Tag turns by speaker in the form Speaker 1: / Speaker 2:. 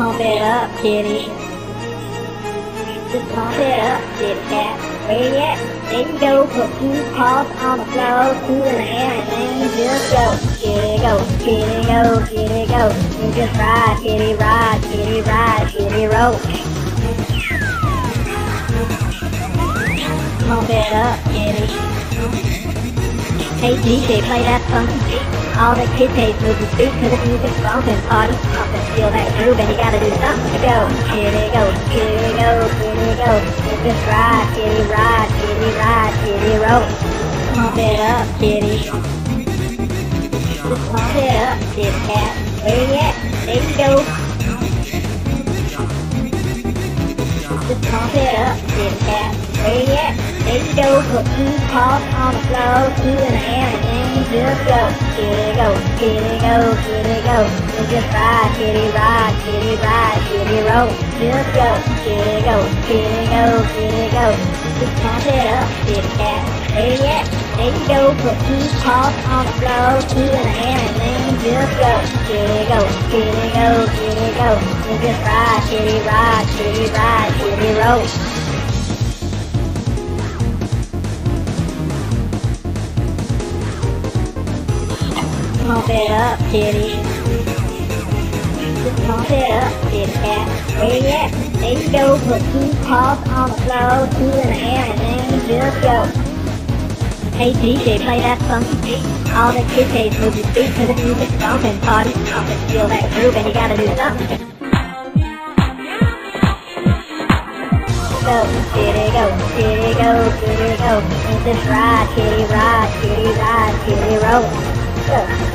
Speaker 1: Pump it up, kitty. Just pump it up, kitty cat. Where you at? There you go. Put two paws on the floor, two in the air, and then you just go. Kitty go, kitty go, kitty go. You just ride, kitty ride, kitty ride, kitty roll. Pump it up, kitty. Hey DJ, play that funky beat. All the kids hate the street to the music bumping party. Pump feel that groove and you gotta do something to go. Here Kitty go, kitty go, kitty go. You just ride, kitty ride, kitty ride, kitty roll. Pump it up, kitty. Pump it up, kitty cat. Where you at? There you go. Just pump it up, kitty cat. At? There you go. Put two paws on the floor, two in the air, and then just go. Kitty go, kitty go, kitty go. You just ride, kitty ride, kitty ride, kitty roll. Just go, kitty go, kitty go, kitty go. Just pump it up, kitty cat. At? There you go. Put two paws on the floor, two in the air, and then just go. Kitty go, kitty go, kitty go. You just ride, kitty ride, kitty ride, kitty roll. Pump it up, kitty. Just pump it up, kitty cat. Where you at? There you go. Put two paws on the floor, two in the air, and then just go. Hey DJ, play that funky beat. All the kids hate move the street to the music bumping party. Pump and feel that groove, and you gotta do something. Go, kitty go, kitty go, kitty go. Just ride, kitty ride, kitty ride, kitty roll. Go,